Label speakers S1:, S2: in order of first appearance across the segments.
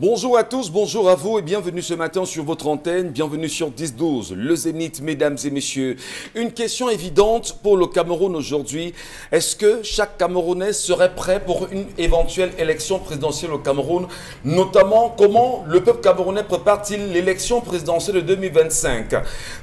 S1: Bonjour à tous, bonjour à vous et bienvenue ce matin sur votre antenne, bienvenue sur 10-12, le Zénith, mesdames et messieurs. Une question évidente pour le Cameroun aujourd'hui, est-ce que chaque Camerounais serait prêt pour une éventuelle élection présidentielle au Cameroun? Notamment, comment le peuple camerounais prépare-t-il l'élection présidentielle de 2025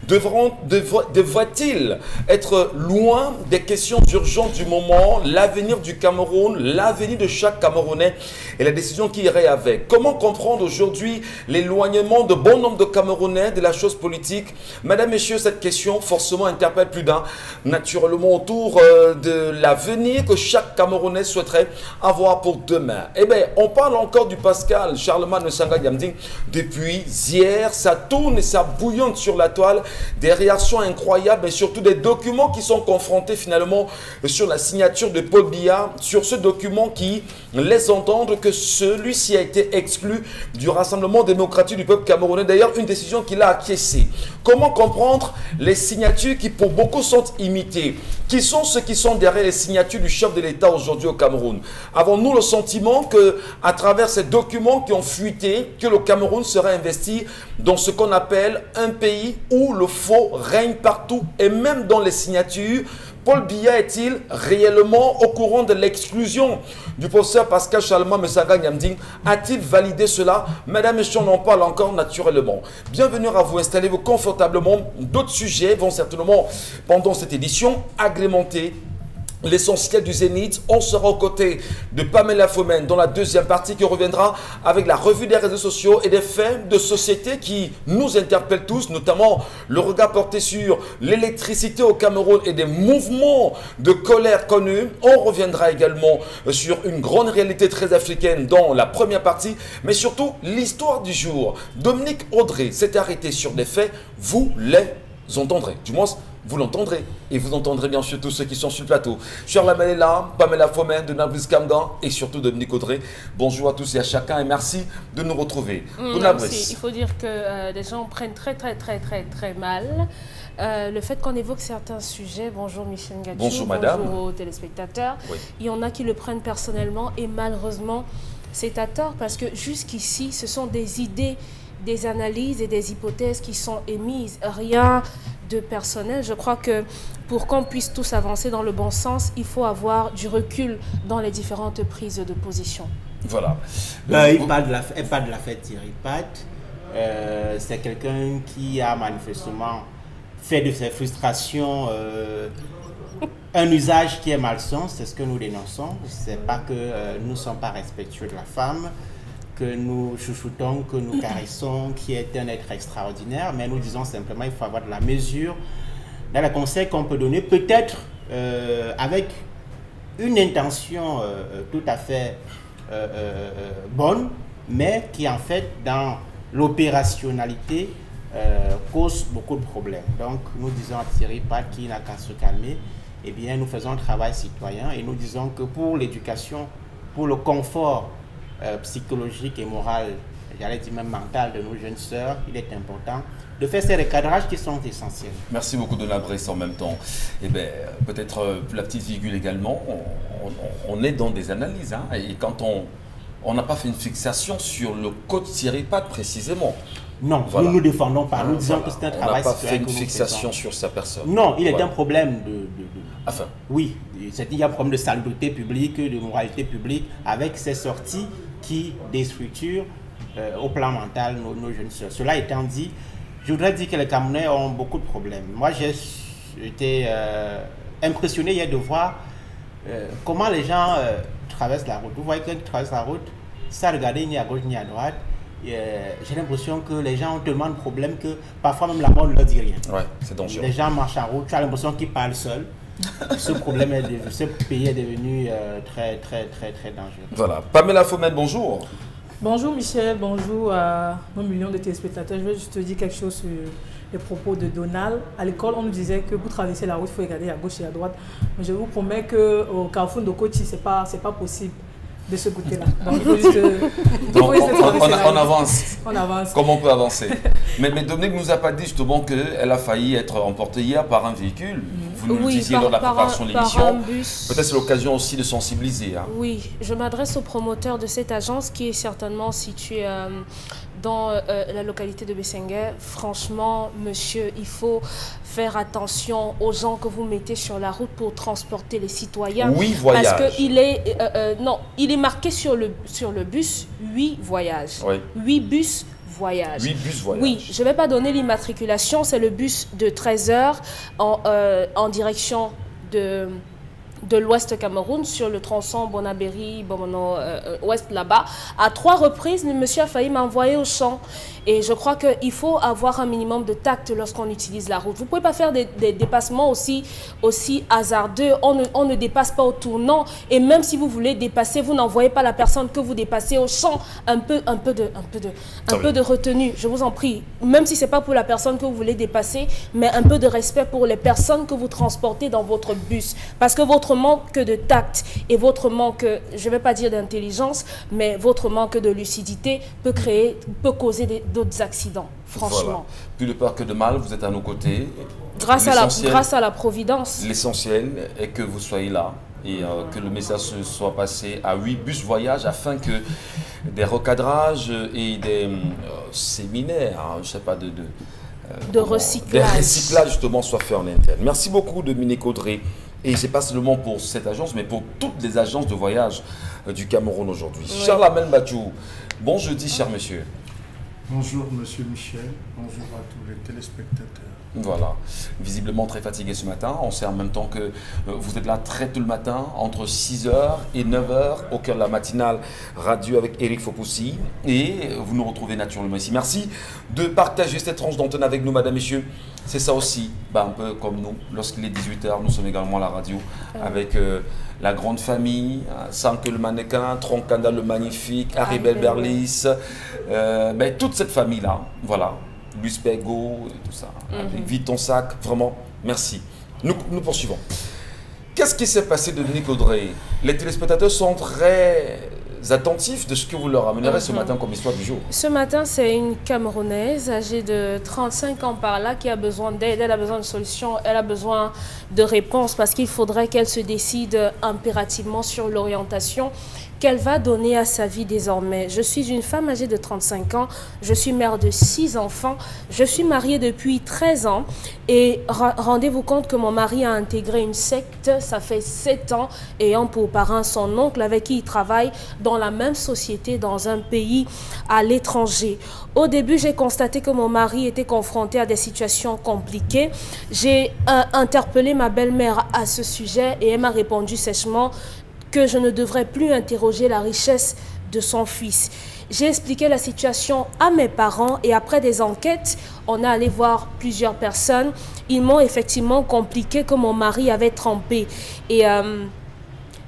S1: Devrait-il être loin des questions urgentes du moment, l'avenir du Cameroun, l'avenir de chaque Camerounais et la décision qui irait avec comprendre aujourd'hui l'éloignement de bon nombre de Camerounais de la chose politique Madame, Messieurs, cette question forcément interpelle plus d'un, naturellement autour euh, de l'avenir que chaque Camerounais souhaiterait avoir pour demain. Eh bien, on parle encore du Pascal Charlemagne Sanga Yamding depuis hier. Ça tourne et ça bouillonne sur la toile. Des réactions incroyables et surtout des documents qui sont confrontés finalement sur la signature de Paul Biya, sur ce document qui laisse entendre que celui-ci a été exclu du Rassemblement démocratique du peuple camerounais. D'ailleurs, une décision qu'il a acquiescée. Comment comprendre les signatures qui pour beaucoup sont imitées? Qui sont ceux qui sont derrière les signatures du chef de l'État aujourd'hui au Cameroun? Avons-nous le sentiment que, à travers ces documents qui ont fuité, que le Cameroun serait investi dans ce qu'on appelle un pays où le faux règne partout et même dans les signatures Paul Biya est-il réellement au courant de l'exclusion du professeur Pascal Chalma Messaga Nyamding? A-t-il validé cela? Mesdames et messieurs, on en parle encore naturellement. Bienvenue à vous, installez-vous confortablement. D'autres sujets vont certainement, pendant cette édition, agrémenter l'essentiel du Zénith. On sera aux côtés de Pamela Fomen dans la deuxième partie qui reviendra avec la revue des réseaux sociaux et des faits de société qui nous interpellent tous, notamment le regard porté sur l'électricité au Cameroun et des mouvements de colère connus. On reviendra également sur une grande réalité très africaine dans la première partie, mais surtout l'histoire du jour. Dominique Audrey s'est arrêté sur des faits, vous les entendrez. Du moins, vous l'entendrez. Et vous entendrez bien sûr tous ceux qui sont sur le plateau. Charles Malela, Pamela Fomen, de Nablus Kamgan et surtout Dominique Audrey. Bonjour à tous et à chacun et merci de nous retrouver.
S2: Mmh, il faut dire que euh, les gens prennent très très très très très mal euh, le fait qu'on évoque certains sujets. Bonjour Michel Gatchou.
S1: Bonjour madame.
S2: Bonjour aux téléspectateurs. Il y en a qui le prennent personnellement et malheureusement c'est à tort parce que jusqu'ici ce sont des idées des analyses et des hypothèses qui sont émises. Rien de personnel. Je crois que pour qu'on puisse tous avancer dans le bon sens, il faut avoir du recul dans les différentes prises de position.
S1: Voilà.
S3: Euh, il parle de la, elle parle de la fête Thierry Pat. Euh, c'est quelqu'un qui a manifestement fait de ses frustrations euh, un usage qui est malsain, c'est ce que nous dénonçons. C'est pas que nous ne sommes pas respectueux de la femme, que nous chouchoutons, que nous caressons, qui est un être extraordinaire, mais nous disons simplement qu'il faut avoir de la mesure dans le conseil qu'on peut donner, peut-être euh, avec une intention euh, tout à fait euh, bonne, mais qui en fait dans l'opérationnalité cause beaucoup de problèmes. Donc nous disons à Thierry Pat qui n'a qu'à se calmer, eh bien nous faisons un travail citoyen et nous disons que pour l'éducation, pour le confort euh, psychologique et morale, j'allais dire même mentale de nos jeunes sœurs, il est important de faire ces recadrages qui sont essentiels.
S1: Merci beaucoup de l'adresse en même temps. Et eh bien, peut-être euh, la petite virgule également, on, est dans des analyses. Hein, et quand on on n'a pas fait une fixation sur le code Pat précisément.
S3: Non, nous ne nous défendons pas. Nous disons que c'est un travail
S1: On n'a pas fait une fixation sur sa personne.
S3: Non, il est un problème de, de,
S1: Enfin.
S3: Oui, il y a un problème de salubrité publique, de moralité publique, avec ces sorties qui déstructurent euh, au plan mental nos, jeunes soeurs. Cela étant dit, je voudrais dire que les Camerounais ont beaucoup de problèmes. Moi, j'ai été euh, impressionné hier de voir euh, comment les gens traversent la route. Vous voyez qu'ils traversent la route, ça regarder ni à gauche ni à droite. j'ai l'impression que les gens ont tellement de problèmes que parfois même la mort ne leur dit rien.
S1: Ouais, c'est dangereux.
S3: Les gens marchent en route, tu as l'impression qu'ils parlent seuls ce problème, est ce pays est devenu euh, très, très, très, très dangereux.
S1: Voilà. Pamela Fomet, bonjour.
S4: Bonjour Michel, bonjour à nos millions de téléspectateurs. Je vais juste te dire quelque chose sur les propos de Donald. À l'école, on nous disait que pour traverser la route, il faut regarder à gauche et à droite. Mais je vous promets qu'au Carrefour de Cochi, ce n'est pas, pas possible. De ce côté-là.
S1: Donc, on, avance. On avance. Comment on peut avancer mais, mais Dominique ne nous a pas dit justement qu'elle a failli être emportée hier par un véhicule. Vous nous le disiez lors de la préparation de l'émission. Peut-être c'est l'occasion aussi de sensibiliser. Hein.
S2: Oui, je m'adresse au promoteur de cette agence qui est certainement situé euh, dans euh, la localité de Bessengue. Franchement, monsieur, il faut faire attention aux gens que vous mettez sur la route pour transporter les citoyens.
S1: Oui, voyage.
S2: Parce qu'il est, euh, non, il est marqué sur le, sur le bus, huit voyages. Oui. 8 bus voyage.
S1: Oui, bus voyage.
S2: Oui, je ne vais pas donner l'immatriculation, c'est le bus de 13 heures en, en direction de de l'Ouest Cameroun sur le tronçon Bonabéry, Bomono, euh, euh, Ouest là-bas. À trois reprises, le monsieur a failli m'envoyer au champ. Et je crois qu'il faut avoir un minimum de tact lorsqu'on utilise la route. Vous ne pouvez pas faire des, dépassements aussi, aussi hasardeux. On ne, on ne, dépasse pas au tournant. Et même si vous voulez dépasser, vous n'envoyez pas la personne que vous dépassez au champ. Un peu, un peu, de, un peu, de, un peu de retenue, je vous en prie. Même si ce n'est pas pour la personne que vous voulez dépasser, mais un peu de respect pour les personnes que vous transportez dans votre bus. Parce que votre manque de tact et votre manque, je ne vais pas dire d'intelligence, mais votre manque de lucidité peut créer, peut causer des d'autres accidents, franchement.
S1: Plus de peur que de mal, vous êtes à nos côtés.
S2: Grâce, à la, grâce à la Providence.
S1: L'essentiel est que vous soyez là et euh, que le message soit passé à huit bus voyage afin que des recadrages et des euh, séminaires, hein, je sais pas, de, de,
S2: euh, de recyclage.
S1: recyclages justement soient faits en interne. Merci beaucoup Dominique Audrey. Et c'est pas seulement pour cette agence, mais pour toutes les agences de voyage du Cameroun aujourd'hui. Charles Amel Badjou, bon jeudi, cher monsieur.
S5: Bonjour Monsieur Michel, bonjour à tous les téléspectateurs.
S1: Voilà, visiblement très fatigué ce matin. On sait en même temps que euh, vous êtes là très tôt le matin, entre 6h et 9h, au cœur de la matinale radio avec Eric Fopoussi. Et vous nous retrouvez naturellement ici. Merci de partager cette tranche d'antenne avec nous, madame, messieurs. C'est ça aussi, bah, un peu comme nous. Lorsqu'il est 18h, nous sommes également à la radio avec euh, la grande famille, Sanke le mannequin, Troncanda le magnifique, Haribel Berlis, euh, ben, toute cette famille-là. Voilà, Luis Pego et tout ça. Mhm. Vite ton sac, vraiment, merci. Nous, nous poursuivons. Qu'est-ce qui s'est passé de Dominique Audrey? Les téléspectateurs sont très attentifs de ce que vous leur amènerez ce mhm. matin comme histoire du jour.
S2: Ce matin, c'est une Camerounaise âgée de 35 ans par là qui a besoin d'aide, elle a besoin de solutions, elle a besoin de réponses parce qu'il faudrait qu'elle se décide impérativement sur l'orientation qu'elle va donner à sa vie désormais. Je suis une femme âgée de 35 ans, je suis mère de 6 enfants, je suis mariée depuis 13 ans et rendez-vous compte que mon mari a intégré une secte, ça fait 7 ans, ayant pour parrain son oncle avec qui il travaille dans la même société dans un pays à l'étranger. Au début, j'ai constaté que mon mari était confronté à des situations compliquées. J'ai euh, interpellé ma belle-mère à ce sujet et elle m'a répondu sèchement que je ne devrais plus interroger la richesse de son fils. J'ai expliqué la situation à mes parents et après des enquêtes, on a allé voir plusieurs personnes. Ils m'ont effectivement compliqué que mon mari avait trempé. Et euh,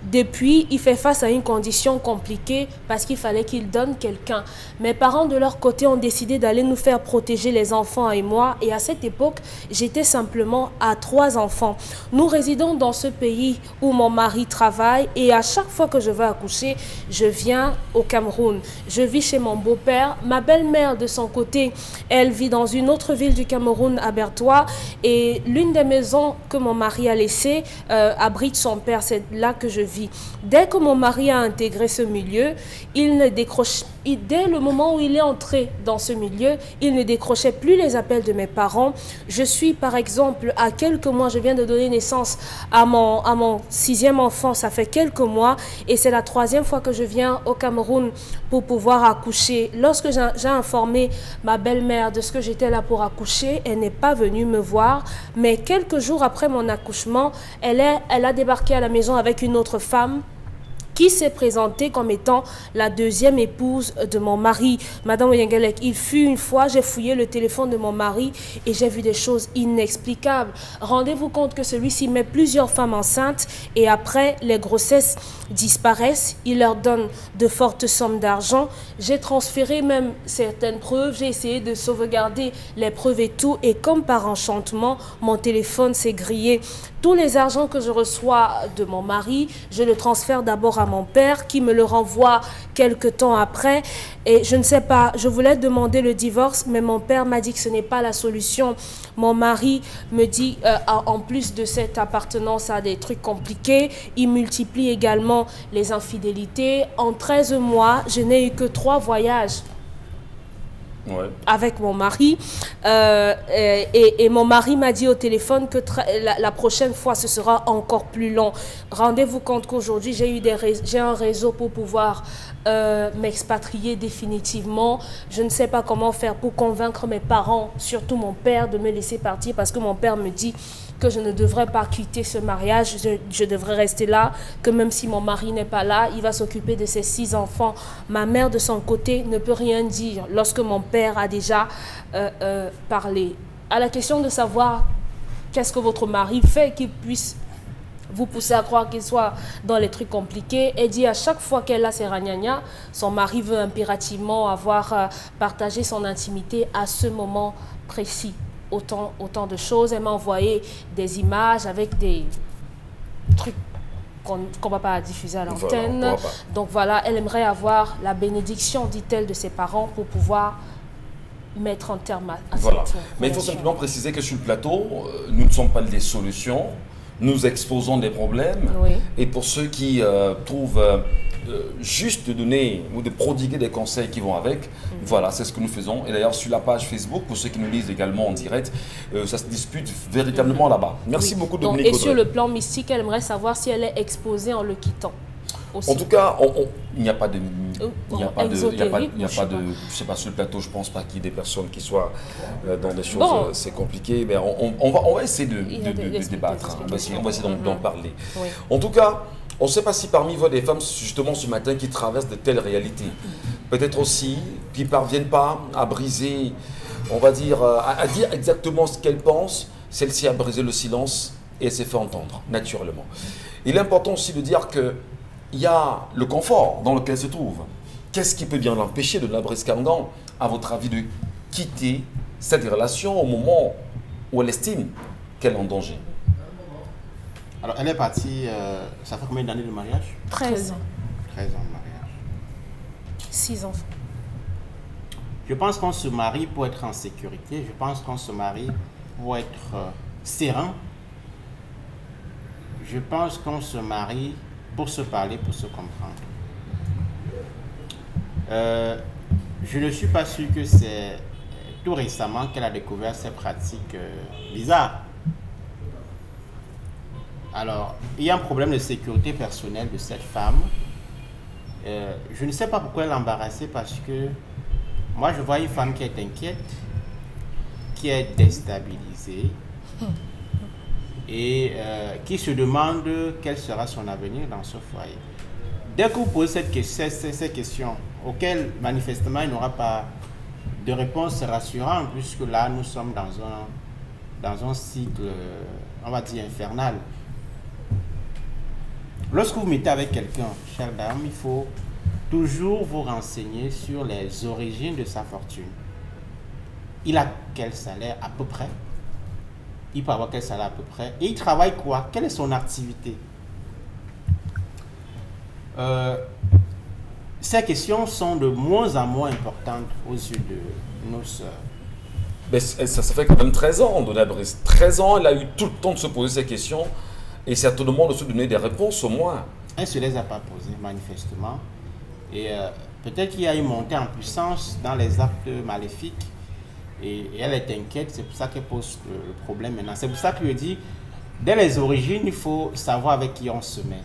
S2: depuis, il fait face à une condition compliquée parce qu'il fallait qu'il donne quelqu'un. Mes parents, de leur côté, ont décidé d'aller nous faire protéger les enfants et moi. Et à cette époque, j'étais simplement à trois enfants. Nous résidons dans ce pays où mon mari travaille et à chaque fois que je veux accoucher, je viens au Cameroun. Je vis chez mon beau-père. Ma belle-mère, de son côté, elle vit dans une autre ville du Cameroun, à Bertois. Et l'une des maisons que mon mari a laissées euh, abrite son père. C'est là que je Dès que mon mari a intégré ce milieu, il ne décroche, dès le moment où il est entré dans ce milieu, il ne décrochait plus les appels de mes parents. Je suis, par exemple, à quelques mois, je viens de donner naissance à mon, à mon sixième enfant, ça fait quelques mois, et c'est la troisième fois que je viens au Cameroun pour pouvoir accoucher. Lorsque j'ai informé ma belle-mère de ce que j'étais là pour accoucher, elle n'est pas venue me voir, mais quelques jours après mon accouchement, elle, est, elle a débarqué à la maison avec une autre femme qui s'est présentée comme étant la deuxième épouse de mon mari, Madame Oyengelek. Il fut une fois, j'ai fouillé le téléphone de mon mari et j'ai vu des choses inexplicables. Rendez-vous compte que celui-ci met plusieurs femmes enceintes et après, les grossesses disparaissent. Il leur donne de fortes sommes d'argent. J'ai transféré même certaines preuves. J'ai essayé de sauvegarder les preuves et tout. Et comme par enchantement, mon téléphone s'est grillé. Tous les argents que je reçois de mon mari, je le transfère d'abord à mon père qui me le renvoie quelques temps après. Et je ne sais pas, je voulais demander le divorce, mais mon père m'a dit que ce n'est pas la solution. Mon mari me dit, euh, en plus de cette appartenance à des trucs compliqués, il multiplie également les infidélités. En 13 mois, je n'ai eu que trois voyages avec mon mari. Euh, et, mon mari m'a dit au téléphone que la, prochaine fois, ce sera encore plus long. Rendez-vous compte qu'aujourd'hui, j'ai un réseau pour pouvoir euh, m'expatrier définitivement. Je ne sais pas comment faire pour convaincre mes parents, surtout mon père, de me laisser partir parce que mon père me dit que je ne devrais pas quitter ce mariage, je, devrais rester là, que même si mon mari n'est pas là, il va s'occuper de ses six enfants. Ma mère, de son côté, ne peut rien dire lorsque mon père a déjà euh, euh, parlé. À la question de savoir qu'est-ce que votre mari fait qu'il puisse vous pousser à croire qu'il soit dans les trucs compliqués. Elle dit à chaque fois qu'elle a ses ragnagnas, son mari veut impérativement avoir euh, partagé son intimité à ce moment précis autant, autant de choses. Elle m'a envoyé des images avec des trucs qu'on ne va pas diffuser à l'antenne. Donc voilà, elle aimerait avoir la bénédiction, dit-elle, de ses parents pour pouvoir mettre un terme à,
S1: voilà. Mais il faut simplement préciser que sur le plateau, euh, nous ne sommes pas des solutions, nous exposons des problèmes. Et pour ceux qui euh, trouvent... Euh, juste de donner ou de prodiguer des conseils qui vont avec. Mhm. Voilà, c'est ce que nous faisons. Et d'ailleurs, sur la page Facebook, pour ceux qui nous lisent également en direct, euh, ça se dispute véritablement mhm. là-bas. Merci beaucoup, Dominique.
S2: et sur le plan mystique, elle aimerait savoir si elle est exposée en le quittant.
S1: En tout cas, il n'y a pas de, il n'y a pas de, il a pas, de, je sais pas sur le plateau, je pense pas qu'il y ait des personnes qui soient euh, dans des choses, euh, c'est compliqué, mais on, va, on va essayer de, débattre, on va essayer, d'en mhm. parler. En tout cas, on ne sait pas si parmi vous, des femmes, justement, ce matin, qui traversent de telles réalités. Peut-être aussi, qui ne parviennent pas à briser, on va dire, euh, à, dire exactement ce qu'elles pensent. Celle-ci a brisé le silence et elle s'est fait entendre, naturellement. Il est important aussi de dire qu'il y a le confort dans lequel elle se trouve. Qu'est-ce qui peut bien l'empêcher de la Kangan, à votre avis, de quitter cette relation au moment où elle estime qu'elle est en danger?
S3: Alors, elle est partie, euh, ça fait combien d'années de mariage?
S2: 13 ans.
S3: 13 ans de mariage.
S2: 6 enfants.
S3: Je pense qu'on se marie pour être en sécurité. Je pense qu'on se marie pour être euh, serein. Je pense qu'on se marie pour se parler, pour se comprendre. Euh, je ne suis pas sûr que c'est tout récemment qu'elle a découvert ces pratiques bizarres. Alors, il y a un problème de sécurité personnelle de cette femme. Euh, je ne sais pas pourquoi elle est embarrassée parce que moi, je vois une femme qui est inquiète, qui est déstabilisée et euh, qui se demande quel sera son avenir dans ce foyer. Dès que vous posez cette question, ces questions auxquelles manifestement il n'aura pas de réponse rassurante, puisque là nous sommes dans un, dans un cycle, on va dire, infernal. Lorsque vous mettez avec quelqu'un, chère dame, il faut toujours vous renseigner sur les origines de sa fortune. Il a quel salaire à peu près? Il peut avoir quel salaire à peu près? Et il travaille quoi? Quelle est son activité? Euh, Ces questions sont de moins en moins importantes aux yeux de nos sœurs.
S1: Ça, fait quand même 13 ans, Donna 13 ans, elle a eu tout le temps de se poser ces questions. Et c'est à tout le monde de se donner des réponses au moins.
S3: Elle ne se les a pas posées, manifestement. Et euh, peut-être qu'il y a une montée en puissance dans les actes maléfiques. Et, elle est inquiète, c'est pour ça qu'elle pose le, problème maintenant. C'est pour ça que je dis, dès les origines, il faut savoir avec qui on se met.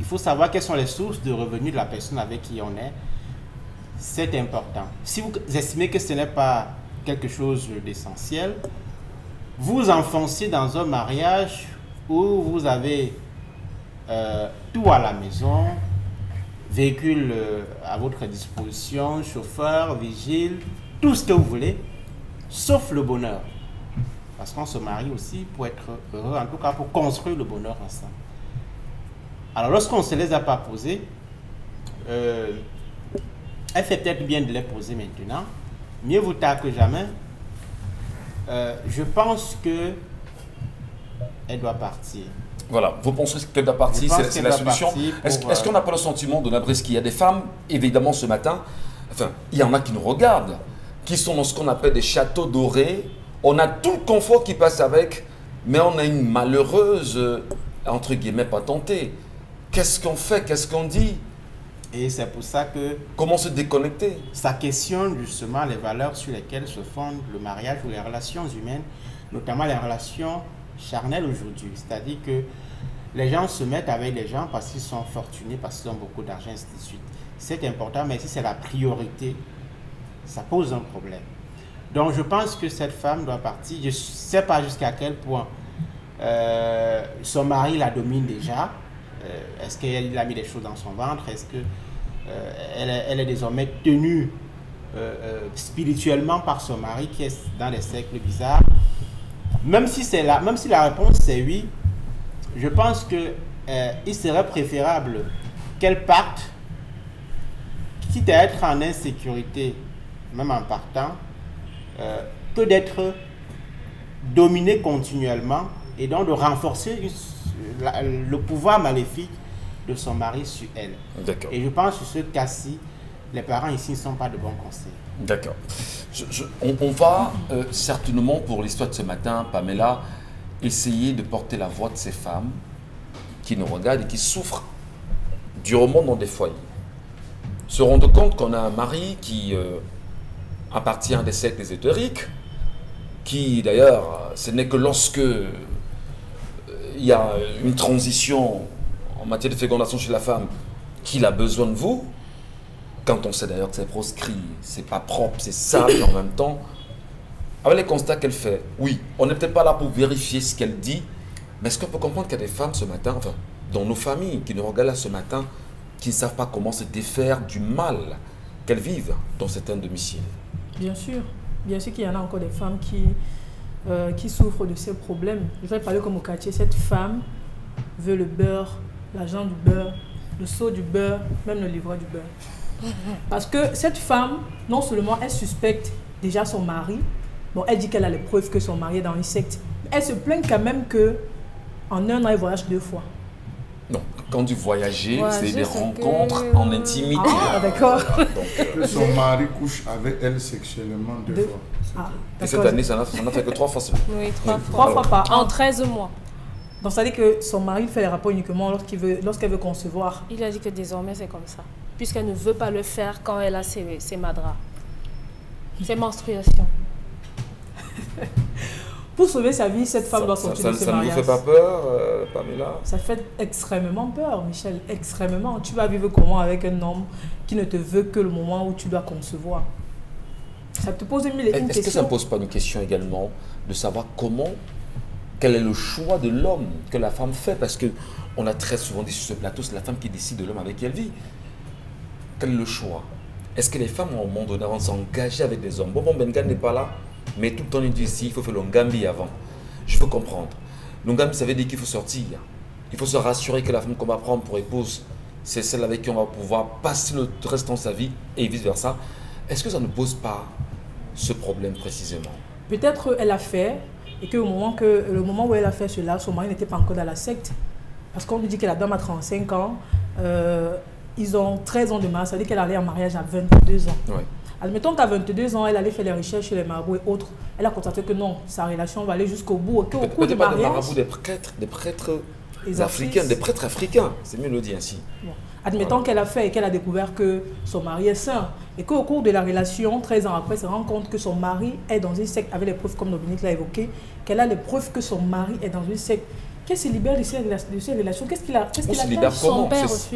S3: Il faut savoir quelles sont les sources de revenus de la personne avec qui on est. C'est important. Si vous estimez que ce n'est pas quelque chose d'essentiel, vous enfoncez dans un mariage où vous avez euh, tout à la maison, véhicule euh, à votre disposition, chauffeur, vigile, tout ce que vous voulez, sauf le bonheur. Parce qu'on se marie aussi pour être heureux, en tout cas pour construire le bonheur ensemble. Alors lorsqu'on ne se les a pas posés, euh, elle fait peut-être bien de les poser maintenant. Mieux vous tard que jamais. je pense que elle doit partir.
S1: Voilà, vous pensez que la partie, c'est la solution Est-ce qu'on n'a pas le sentiment de qu'il y a des femmes, évidemment ce matin, enfin, il y en a qui nous regardent, qui sont dans ce qu'on appelle des châteaux dorés. On a tout le confort qui passe avec, mais on a une malheureuse, euh, entre guillemets, pas tentée. Qu'est-ce qu'on fait Qu'est-ce qu'on dit
S3: Et c'est pour ça que...
S1: Comment se déconnecter
S3: Ça questionne justement les valeurs sur lesquelles se fonde le mariage ou les relations humaines, notamment les relations charnelles aujourd'hui. C'est-à-dire que les gens se mettent avec les gens parce qu'ils sont fortunés, parce qu'ils ont beaucoup d'argent, ainsi. C'est important, mais si c'est la priorité, ça pose un problème. Donc je pense que cette femme doit partir. Je ne sais pas jusqu'à quel point euh, son mari la domine déjà. Euh, est-ce qu'elle a mis des choses dans son ventre? Est-ce qu'elle euh, elle est désormais tenue spirituellement par son mari qui est dans des cercles bizarres? Même si, c'est la, même si la réponse c'est oui, je pense qu'il serait préférable qu'elle parte, quitte à être en insécurité même en partant, euh, que d'être dominé continuellement et donc de renforcer le pouvoir maléfique de son mari sur elle. Et je pense que ce cas-ci, les parents ici ne sont pas de bons conseils.
S1: D'accord. On, va euh, certainement, pour l'histoire de ce matin, Pamela, essayer de porter la voix de ces femmes qui nous regardent et qui souffrent durement dans des foyers. Se rendre compte qu'on a un mari qui euh, appartient à des sectes ésotériques, qui d'ailleurs, ce n'est que lorsque euh, il y a une transition en matière de fécondation chez la femme qu'il a besoin de vous. Quand on sait d'ailleurs que c'est proscrit, c'est pas propre, c'est sale en même temps. Avec les constats qu'elle fait, oui, on n'est peut-être pas là pour vérifier ce qu'elle dit, mais est-ce qu'on peut comprendre qu'il y a des femmes ce matin, enfin, dans nos familles, qui nous regardent là ce matin, qui ne savent pas comment se défaire du mal qu'elles vivent dans certains domiciles
S4: Bien sûr. Bien sûr qu'il y en a encore des femmes qui, euh, qui souffrent de ces problèmes. Je vais parler comme au quartier. Cette femme veut le beurre, l'argent du beurre, le seau du beurre, même le livret du beurre. Parce que cette femme, non seulement elle suspecte déjà son mari, bon, elle dit qu'elle a les preuves que son mari est dans une secte, elle se plaint quand même que en un an, elle voyage deux fois.
S1: Non, quand tu voyager, c'est des rencontres en intimité.
S4: Ah, d'accord.
S5: que son mari couche avec elle sexuellement deux, fois.
S1: Ah, et cette année, ça n'a fait que trois fois seulement.
S2: Oui, trois, trois fois pas. En 13 mois.
S4: Donc ça veut dire que son mari fait les rapports uniquement lorsqu'elle veut, lorsqu'elle veut concevoir.
S2: Il a dit que désormais c'est comme ça. Puisqu'elle ne veut pas le faire quand elle a ses, ses madras. Ses menstruations.
S4: Pour sauver sa vie, cette femme doit sortir
S1: ça,
S4: de ce
S1: ça
S4: mariage.
S1: Ça ne vous fait pas peur, euh, Pamela?
S4: Ça fait extrêmement peur, Michel, extrêmement. Tu vas vivre comment avec un homme qui ne te veut que le moment où tu dois concevoir? Ça te pose une, une question.
S1: Est-ce que ça ne pose pas une question également de savoir comment, quel est le choix de l'homme que la femme fait? Parce qu'on a très souvent dit sur ce plateau, c'est la femme qui décide de l'homme avec qui elle vit. Quel est le choix? Est-ce que les femmes, au moment donné, vont s'engager avec des hommes? Bon, bon, Bengal n'est pas là mais tout le temps, il dit ici, il faut faire l'ongambi avant. Je veux comprendre. L'ongambi, ça veut dire qu'il faut sortir. Il faut se rassurer que la femme qu'on va prendre pour épouse, c'est celle avec qui on va pouvoir passer le reste de sa vie et vice-versa. Est-ce que ça ne pose pas ce problème précisément?
S4: Peut-être elle a fait et que au moment, que, le moment où elle a fait cela, son mari n'était pas encore dans la secte. Parce qu'on lui dit que la dame a 35 ans, euh, ils ont 13 ans de mariage, ça veut dire qu'elle allait en mariage à 22 ans. Admettons qu'à 22 ans, elle allait faire les recherches chez les marabouts et autres. Elle a constaté que non, sa relation va aller jusqu'au bout. Qu'au cours du mariage...
S1: des marabouts, des prêtres, des prêtres africains, des prêtres africains. C'est mieux le dire ainsi.
S4: Admettons qu'elle a fait et qu'elle a découvert que son mari est saint. Et qu'au cours de la relation, 13 ans après, elle se rend compte que son mari est dans une secte, avec les preuves comme Dominique l'a évoqué, qu'elle a les preuves que son mari est dans une secte. Qu'elle se libère de ces, relations? Qu'est-ce qu'il a, qu
S1: On se libère comment?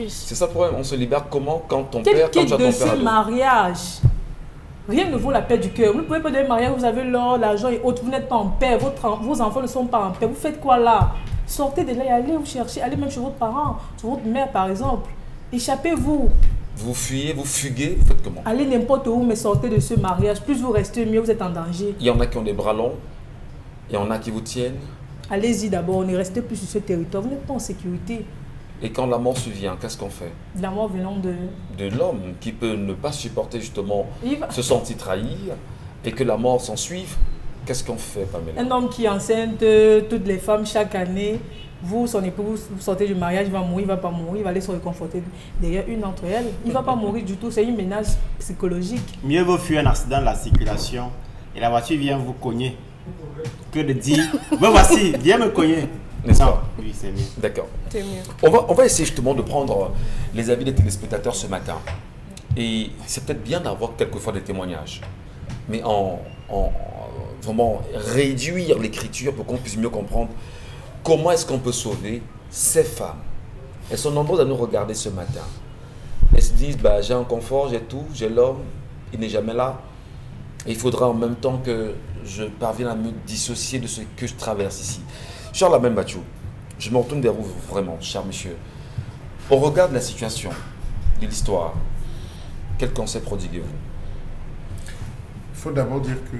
S1: C'est ça le problème. On se libère comment quand ton
S4: Quel
S1: père, quand
S4: ton père... de ce mariage? Rien ne vaut la paix du cœur. Vous ne pouvez pas donner mariage, vous avez l'or, l'argent et autres, vous n'êtes pas en paix, votre, vos enfants ne sont pas en paix. Vous faites quoi là? Sortez de là et allez vous chercher, allez même chez votre parent, chez votre mère par exemple. Échappez-vous.
S1: Vous fuyez, vous fuguez, vous faites comment?
S4: Allez n'importe où, mais sortez de ce mariage. Plus vous restez, mieux vous êtes en danger.
S1: Il y en a qui ont des bras longs, il y en a qui vous tiennent.
S4: Allez-y d'abord, ne restez plus sur ce territoire, vous n'êtes pas en sécurité.
S1: Et quand la mort survient, qu'est-ce qu'on fait?
S4: La mort venant de...
S1: De l'homme qui peut ne pas supporter justement se sentir trahi et que la mort s'en suive. Qu'est-ce qu'on fait, Pamela?
S4: Un homme qui enceinte toutes les femmes chaque année vous, son époux, vous sortez du mariage, il va mourir, il va pas mourir, il va aller se réconforter derrière une d'entre elles. Il va pas mourir du tout, c'est une menace psychologique.
S3: Mieux vaut fuir un accident de la circulation et la voiture vient vous cogner que de dire, me voici, viens me cogner.
S1: N'est-ce pas?
S3: Oui, c'est mieux.
S1: D'accord.
S2: C'est mieux.
S1: On va, on va essayer justement de prendre les avis des téléspectateurs ce matin. Et c'est peut-être bien d'avoir quelquefois des témoignages. Mais en, en- vraiment réduire l'écriture pour qu'on puisse mieux comprendre comment est-ce qu'on peut sauver ces femmes. Elles sont nombreuses à nous regarder ce matin. Elles se disent, bah, j'ai un confort, j'ai tout, j'ai l'homme, il n'est jamais là. Et il faudra en même temps que je parvienne à me dissocier de ce que je traverse ici. Charles Amel Mathieu, je me retourne vers vous vraiment, cher monsieur. Au regard de la situation, de l'histoire, quel conseil prodiguez-vous?
S5: Il faut d'abord dire que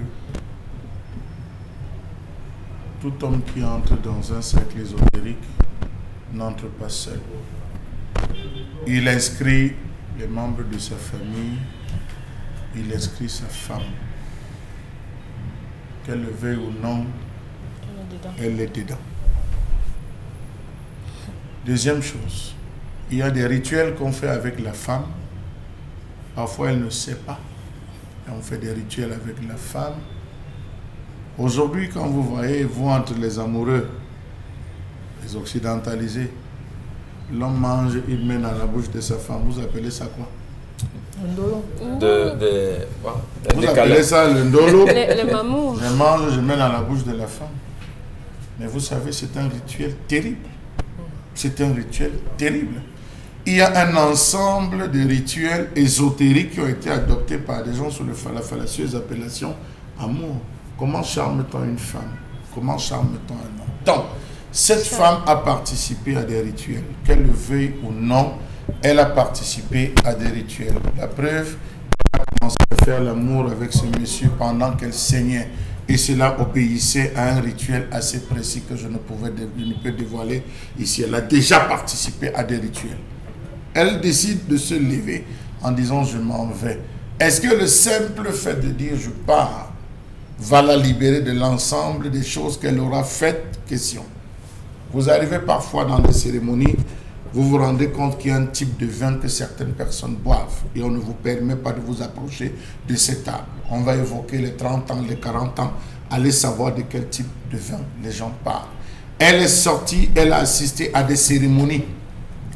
S5: tout homme qui entre dans un cercle ésotérique n'entre pas seul. Il inscrit les membres de sa famille, il inscrit sa femme. Qu'elle le veuille ou non, elle est dedans. Deuxième chose, il y a des rituels qu'on fait avec la femme. Parfois, elle ne sait pas. Et on fait des rituels avec la femme. Aujourd'hui, quand vous voyez, vous, entre les amoureux, les occidentalisés, l'homme mange, il met dans la bouche de sa femme. Vous appelez ça quoi?
S4: Ndolo.
S1: de,
S5: Vous appelez ça le ndolo?
S2: Mamours.
S5: Je mange, je mets dans la bouche de la femme. Mais vous savez, c'est un rituel terrible. C'est un rituel terrible. Il y a un ensemble de rituels ésotériques qui ont été adoptés par des gens sous le, la fallacieuse appellation amour. Comment charme-t-on une femme? Comment charme-t-on un homme? Donc, cette femme a participé à des rituels. Qu'elle le veuille ou non, elle a participé à des rituels. La preuve, commencé à faire l'amour avec ce monsieur pendant qu'elle saignait. Et cela obéissait à un rituel assez précis que je ne pouvais dé- je ne peux dévoiler ici. Elle a déjà participé à des rituels. Elle décide de se lever en disant je m'en vais. Est-ce que le simple fait de dire je pars va la libérer de l'ensemble des choses qu'elle aura faites? Question. Vous arrivez parfois dans des cérémonies, vous vous rendez compte qu'il y a un type de vin que certaines personnes boivent et on ne vous permet pas de vous approcher de cette table. On va évoquer les 30 ans, les 40 ans, allez savoir de quel type de vin les gens parlent. Elle est sortie, elle a assisté à des cérémonies.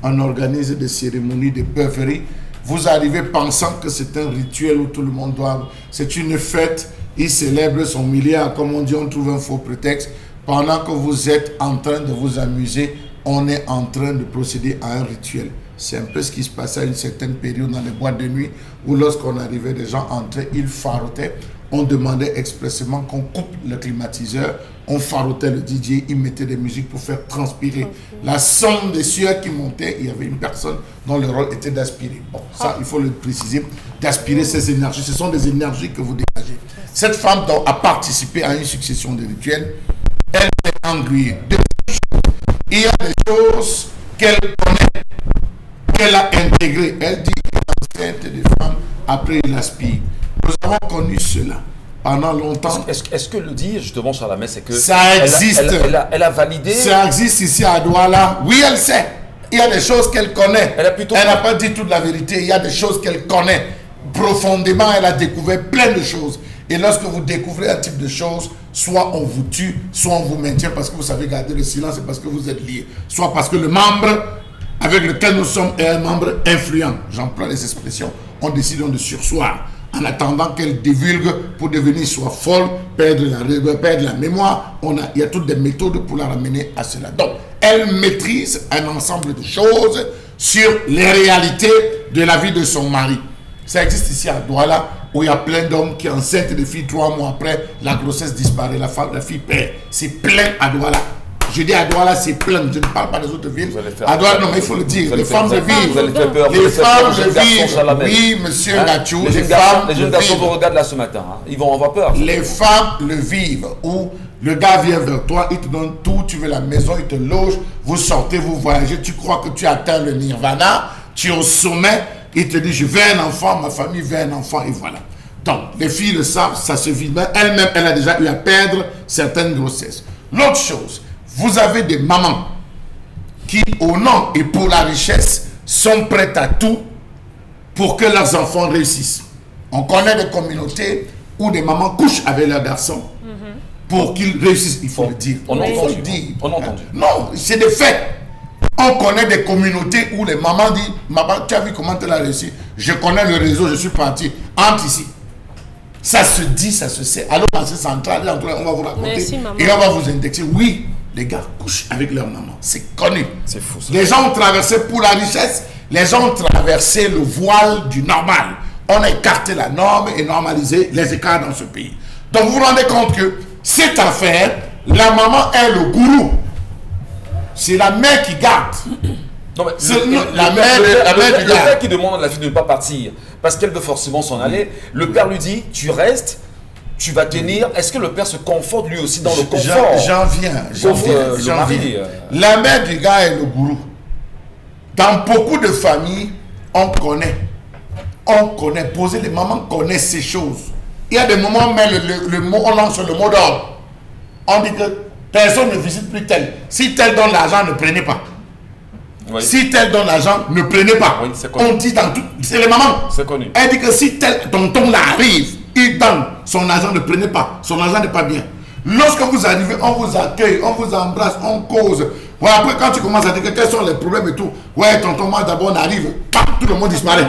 S5: On organise des cérémonies de beuverie. Vous arrivez pensant que c'est un rituel où tout le monde doit... C'est une fête, il célèbre son milliard, comme on dit, on trouve un faux prétexte. Pendant que vous êtes en train de vous amuser, on est en train de procéder à un rituel. C'est un peu ce qui se passait à une certaine période dans les boîtes de nuit où lorsqu'on arrivait, des gens entraient, ils farotaient. On demandait expressément qu'on coupe le climatiseur. On farotait le DJ, il mettait des musiques pour faire transpirer. La somme des sueurs qui montait, il y avait une personne dont le rôle était d'aspirer. Bon, ça, il faut le préciser, d'aspirer ces énergies. Ce sont des énergies que vous dégagez. Cette femme a participé à une succession de rituels. Elle s'est engluée. Il y a des choses qu'elle connaît, qu'elle a intégrées. Elle dit enceinte des femmes, après il aspire. Nous avons connu cela pendant longtemps.
S1: Est-ce que le dire justement sur la messe, c'est que
S5: Ça existe.
S1: Elle, a- elle a, elle a validé.
S5: Ça existe ici à Douala. Oui, elle sait. Il y a des choses qu'elle connaît.
S1: Elle plutôt-
S5: n'a pas dit toute la vérité. Il y a des choses qu'elle connaît. Profondément, elle a découvert plein de choses. Et lorsque vous découvrez un type de choses, soit on vous tue, soit on vous maintient parce que vous savez garder le silence et parce que vous êtes lié. Soit parce que le membre avec lequel nous sommes est un membre influent. J'emploie les expressions. On décide de sursoir en attendant qu'elle divulgue pour devenir soit folle, perdre la, perdre la mémoire. On a, il y a toutes des méthodes pour la ramener à cela. Donc, elle maîtrise un ensemble de choses sur les réalités de la vie de son mari. Ça existe ici à Douala, où il y a plein d'hommes qui enceintent des filles trois mois après, la grossesse disparaît, la, femme, la fille perd. C'est plein à Douala. Je dis à Douala, c'est plein. Je ne parle pas des autres villes. À Douala, non, mais il faut le dire. Les femmes le
S1: vous allez-
S5: vivent.
S1: Vous allez faire peur. vous
S5: Les femmes
S1: aux jeunes
S5: le
S1: garçons
S5: vivent.
S1: sur la messe.
S5: Oui, monsieur
S1: Hein
S5: Gachou,
S1: les,
S5: les
S1: jeunes garçons,
S5: femmes
S1: les jeunes garçons vous regardent là ce matin. hein. Ils vont avoir peur.
S5: Les femmes le vivent. Où le gars vient vers toi, il te donne tout, tu veux la maison, il te loge, vous sortez, vous voyagez, tu crois que tu atteins le nirvana, tu es au sommet, il te dit je veux un enfant, ma famille veut un enfant, et voilà. Donc, les filles le savent, ça se vit bien. Elle-même, elle a déjà eu à perdre certaines grossesses. L'autre chose, vous avez des mamans qui, au nom et pour la richesse, sont prêtes à tout pour que leurs enfants réussissent. On connaît des communautés où des mamans couchent avec leurs garçons pour qu'ils réussissent, il faut le dire.
S1: On
S5: faut
S1: entendu.
S5: le dire.
S1: On a entendu.
S5: Non, c'est des faits. On connaît des communautés où les mamans disent Maman, tu as vu comment tu as réussi? Je connais le réseau, je suis parti. Entre ici. Ça se dit, ça se sait. Allons dans cette centrale, là, on va vous raconter.
S2: Merci, maman.
S5: et on va vous indexer. Oui, les gars couchent avec leur maman. C'est connu.
S1: C'est fou, ça.
S5: Les gens ont traversé pour la richesse, les gens ont traversé le voile du normal. On a écarté la norme et normalisé les écarts dans ce pays. Donc vous vous rendez compte que cette affaire, la maman est le gourou. C'est la mère qui garde.
S1: Non, mais le,
S5: la
S1: le-
S5: mère- la
S1: qui demande à la fille de ne pas partir parce qu'elle veut forcément s'en aller, le père lui dit tu restes, tu vas tenir. Est-ce que le père se conforte lui aussi dans le confort?
S5: J'en viens, j'en viens,
S1: euh,
S5: j'en viens.
S1: euh.
S5: La mère du gars est le gourou. Dans beaucoup de familles, on connaît. On connaît. Poser les mamans connaissent ces choses. Il y a des moments où on met le, le- le mot, on lance le mot d'ordre. On dit que personne ne visite plus tel. Si tel donne l'argent, ne prenez pas.
S1: Oui.
S5: Si tel donne l'argent, ne prenez pas.
S1: Oui, c'est connu.
S5: on dit dans tout. C'est les mamans.
S1: C'est connu.
S5: Elle dit que si tel tonton là arrive, il donne son argent, ne prenez pas. Son argent n'est pas bien. Lorsque vous arrivez, on vous accueille, on vous embrasse, on cause. Ouais, après, quand tu commences à dire que quels sont les problèmes et tout, ouais, tonton, moi d'abord on arrive, pam, tout le monde disparaît.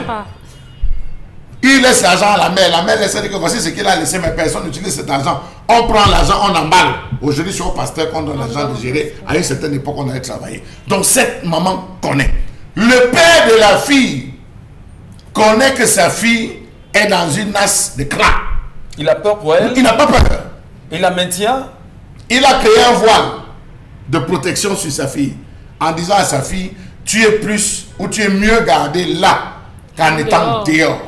S5: Il laisse l'argent à la mère, la mère laisse dire que voici ce qu'il a laissé, mais personne n'utilise cet argent. On prend l'argent, on emballe. Aujourd'hui, c'est au pasteur qu'on donne l'argent de gérer. À une certaine époque, on allait travailler. Donc, cette maman connaît. Le père de la fille connaît que sa fille est dans une nasse de crack.
S1: Il a peur pour elle,
S5: Il n'a pas peur.
S1: il la maintient.
S5: Il a créé un voile de protection sur sa fille en disant à sa fille, tu es plus ou tu es mieux gardé là qu'en étant
S2: Dehors.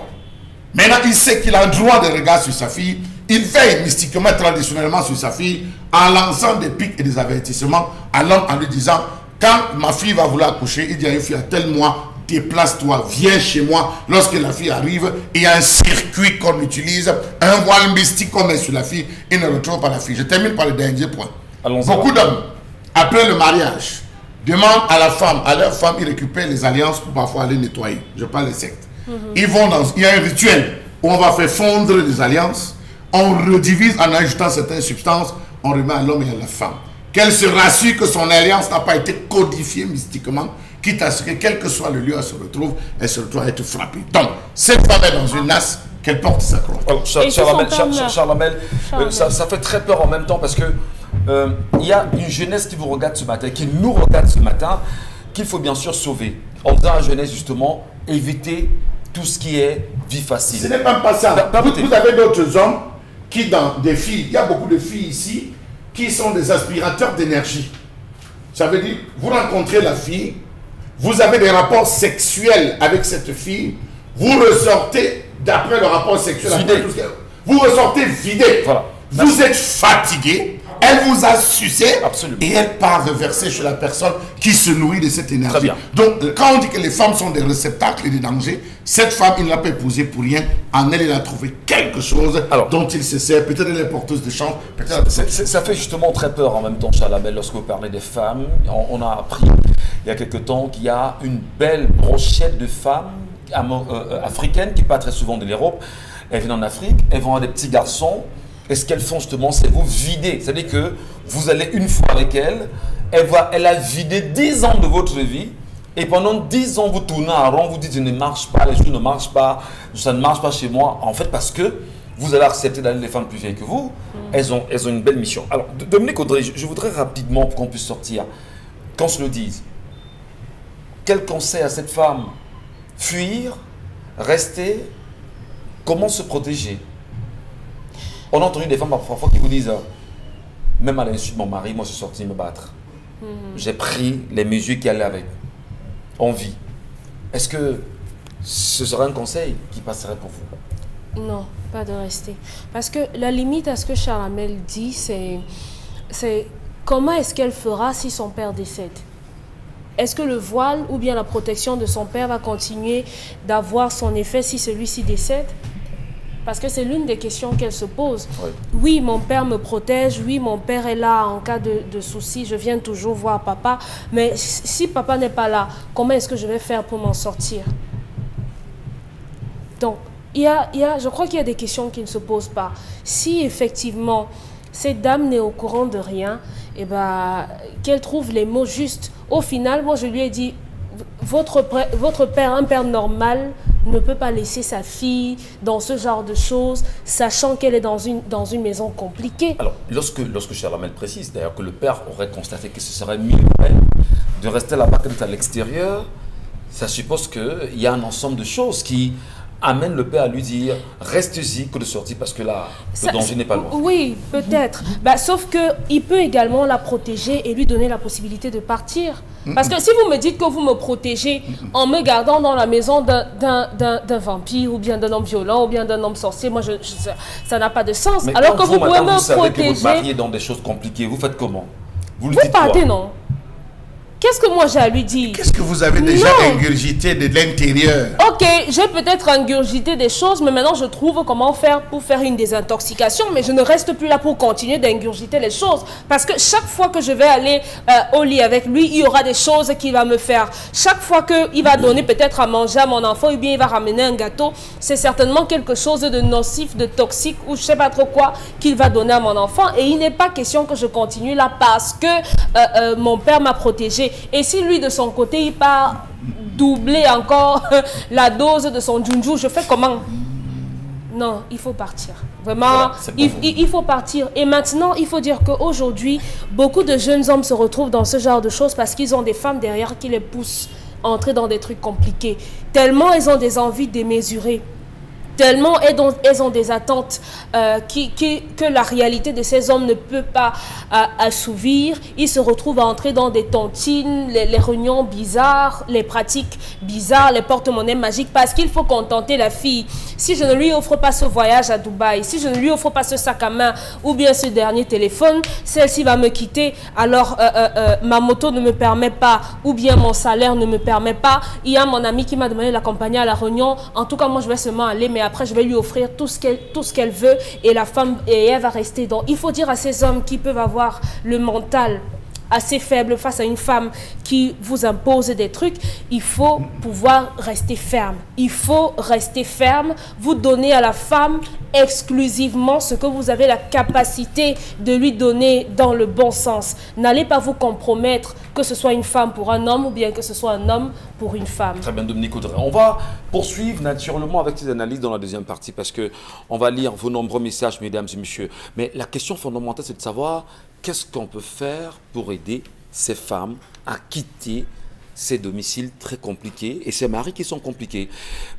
S5: Maintenant, il sait qu'il a le droit de regard sur sa fille. Il veille mystiquement, traditionnellement sur sa fille en lançant des pics et des avertissements à l'homme en lui disant, quand ma fille va vouloir coucher, il dit à une fille à tel mois, déplace-toi, viens chez moi. Lorsque la fille arrive, il y a un circuit qu'on utilise, un voile mystique qu'on met sur la fille, il ne retrouve pas la fille. Je termine par le dernier point. Beaucoup d'hommes, après le mariage, demandent à la femme, à leur femme, ils récupèrent les alliances pour parfois aller nettoyer. Je parle des sectes. Ils vont dans, il y a un rituel où on va faire fondre les alliances, on redivise en ajoutant certaines substances, on remet à l'homme et à la femme. Qu'elle se rassure que son alliance n'a pas été codifiée mystiquement, quitte à ce que quel que soit le lieu où elle se retrouve, elle se retrouve à être frappée. Donc, cette femme est dans une nasse, qu'elle porte sa croix.
S1: Alors, Char- Char- euh, ça, ça fait très peur en même temps parce que euh, il y a une jeunesse qui vous regarde ce matin, qui nous regarde ce matin, qu'il faut bien sûr sauver. En faisant la jeunesse, justement, éviter tout ce qui est vie
S5: Ce
S1: facile.
S5: n'est même pas ça.
S1: Bah, bah,
S5: Vous, avez d'autres hommes qui, dans des filles, il y a beaucoup de filles ici qui sont des aspirateurs d'énergie. Ça veut dire, vous rencontrez la fille, vous avez des rapports sexuels avec cette fille, vous ressortez, d'après le rapport sexuel, après tout ce vous ressortez vidé.
S1: Voilà.
S5: Vous êtes fatigué, elle vous a sucé
S1: Absolument.
S5: et elle part reverser chez la personne qui se nourrit de cette énergie.
S1: Très bien.
S5: Donc, quand on dit que les femmes sont des réceptacles et des dangers, cette femme, il ne l'a pas épousée pour rien. En elle, il a trouvé quelque chose
S1: Alors.
S5: dont il se sert. Peut-être elle est porteuse de chance,
S1: ça fait justement très peur en même temps, Charles Hamel, lorsque vous parlez des femmes. On, on a appris il y a quelque temps qu'il y a une belle brochette de femmes euh, euh, africaines qui partent très souvent de l'Europe. Elles viennent en Afrique, elles vont avoir des petits garçons. Et ce qu'elles font justement, c'est vous vider. C'est-à-dire que vous allez une fois avec elle, elle, va, elle a vidé 10 ans de votre vie. Et pendant 10 ans, vous tournez en rond, vous dites, je ne marche pas, les choses ne marchent pas, ça ne marche pas chez moi. En fait, parce que vous allez accepter d'aller les femmes plus vieilles que vous. Elles, ont, elles ont une belle mission. Alors, Dominique Audrey, je, je voudrais rapidement, pour qu'on puisse sortir, qu'on se le dise, quel conseil à cette femme? Fuir Rester Comment se protéger? On a entendu des femmes parfois qui vous disent, euh, même à l'insu de mon mari, moi je suis sorti me battre. J'ai pris les mesures qui allaient avec. On vit. Est-ce que ce serait un conseil qui passerait pour vous?
S2: Non, pas de rester. Parce que la limite à ce que Charles Hamel dit, c'est comment est-ce qu'elle fera si son père décède? Est-ce que le voile ou bien la protection de son père va continuer d'avoir son effet si celui-ci décède? Parce que c'est l'une des questions qu'elle se pose. Oui. mon père me protège, oui, mon père est là en cas de, de souci, je viens toujours voir papa, mais si papa n'est pas là, comment est-ce que je vais faire pour m'en sortir? Donc, il y a, il y a, je crois qu'il y a des questions qui ne se posent pas. Si effectivement cette dame n'est au courant de rien, eh ben, qu'elle trouve les mots justes. Au final, moi je lui ai dit, votre, votre père, un père normal, ne peut pas laisser sa fille dans ce genre de choses, sachant qu'elle est dans une, dans une maison compliquée.
S1: Alors, lorsque, lorsque Charlamel précise d'ailleurs que le père aurait constaté que ce serait mieux de rester là-bas qu'être à l'extérieur, ça suppose qu'il y a un ensemble de choses qui amène le père à lui dire reste-y que de sortir parce que là, le danger n'est pas loin.
S2: Oui, peut-être. Bah, sauf qu'il peut également la protéger et lui donner la possibilité de partir. Parce que si vous me dites que vous me protégez en me gardant dans la maison d'un vampire ou bien d'un homme violent ou bien d'un homme sorcier, moi, je, ça n'a pas de sens. Alors que vous, pouvez me
S1: vous
S2: protéger.
S1: Que vous mariez dans des choses compliquées, vous faites comment?
S2: Vous, vous partez, non? Qu'est-ce que moi j'ai à lui dire?
S6: Qu'est-ce que vous avez déjà ingurgité de l'intérieur?
S2: Ok, j'ai peut-être ingurgité des choses, mais maintenant je trouve comment faire pour faire une désintoxication, mais je ne reste plus là pour continuer d'ingurgiter les choses. Parce que chaque fois que je vais aller euh, au lit avec lui, il y aura des choses qu'il va me faire. Chaque fois qu'il va donner peut-être à manger à mon enfant, ou bien il va ramener un gâteau, c'est certainement quelque chose de nocif, de toxique, ou je sais pas trop quoi, qu'il va donner à mon enfant. Et il n'est pas question que je continue là parce que euh, euh, mon père m'a protégé. Et si lui, de son côté, il part doubler encore la dose de son junju, je fais comment? Non, il faut partir. Vraiment, il, faut partir. Et maintenant, il faut dire qu'aujourd'hui, beaucoup de jeunes hommes se retrouvent dans ce genre de choses parce qu'ils ont des femmes derrière qui les poussent à entrer dans des trucs compliqués. Tellement ils ont des envies démesurées tellement elles ont, des attentes euh, qui, que la réalité de ces hommes ne peut pas euh, assouvir. Ils se retrouvent à entrer dans des tontines, les, réunions bizarres, les pratiques bizarres, les porte-monnaies magiques, parce qu'il faut contenter la fille. Si je ne lui offre pas ce voyage à Dubaï, si je ne lui offre pas ce sac à main ou bien ce dernier téléphone, celle-ci va me quitter. Alors, euh, ma moto ne me permet pas ou bien mon salaire ne me permet pas. Il y a mon ami qui m'a demandé de l'accompagner à la réunion. En tout cas, moi, je vais seulement aller, mais après, je vais lui offrir tout ce qu'elle veut et la femme et elle va rester. Donc, il faut dire à ces hommes qui peuvent avoir le mental assez faible face à une femme qui vous impose des trucs, il faut pouvoir rester ferme. Il faut rester ferme, vous donner à la femme exclusivement ce que vous avez la capacité de lui donner dans le bon sens. N'allez pas vous compromettre que ce soit une femme pour un homme ou bien que ce soit un homme pour une femme.
S1: Très bien, Dominique Audrey. On va poursuivre naturellement avec ces analyses dans la deuxième partie parce que on va lire vos nombreux messages, mesdames et messieurs. Mais la question fondamentale, c'est de savoir qu'est-ce qu'on peut faire pour aider ces femmes à quitter ces domiciles très compliqués et ces maris qui sont compliqués?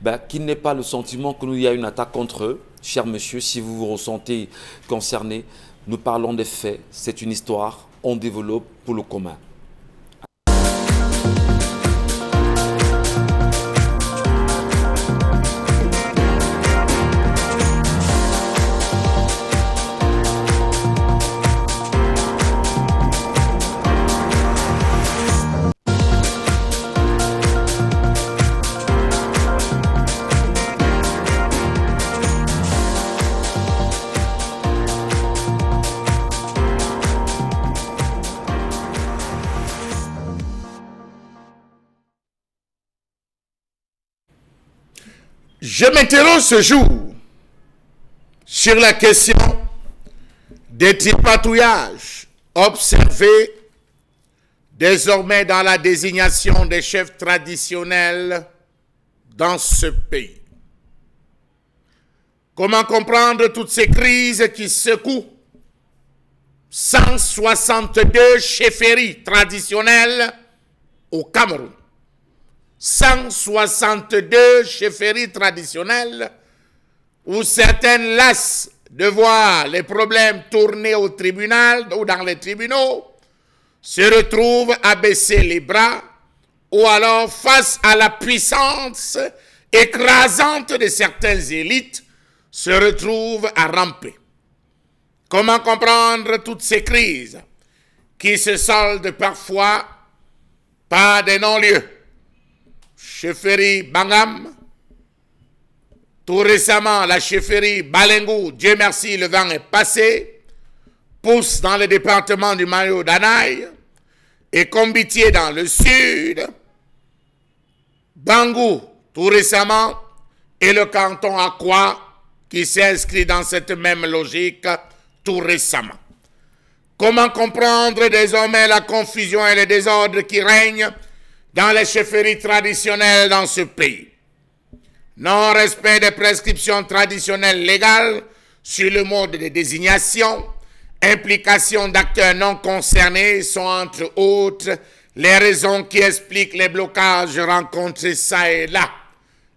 S1: Ben, qu'il n'ait pas le sentiment qu'il y a une attaque contre eux. Cher monsieur, si vous vous ressentez concerné, nous parlons des faits, c'est une histoire, on développe pour le commun.
S6: Je m'interroge ce jour sur la question des tripatouillages observés désormais dans la désignation des chefs traditionnels dans ce pays. Comment comprendre toutes ces crises qui secouent 162 chefferies traditionnelles au Cameroun? 162 chefferies traditionnelles où certaines lassent de voir les problèmes tourner au tribunal ou dans les tribunaux se retrouvent à baisser les bras ou alors face à la puissance écrasante de certaines élites se retrouvent à ramper. Comment comprendre toutes ces crises qui se soldent parfois par des non-lieux? Chefferie Bangam, Tout récemment, la chefferie Balengou, Dieu merci, le vent est passé, pousse dans le département du Mayo d'Anaï et Combitier dans le sud. Bangou, tout récemment, et le canton Aqua qui s'inscrit dans cette même logique tout récemment. Comment comprendre désormais la confusion et le désordre qui règnent dans les chefferies traditionnelles dans ce pays Non-respect des prescriptions traditionnelles légales sur le mode de désignation, implication d'acteurs non concernés sont entre autres les raisons qui expliquent les blocages rencontrés ça et là.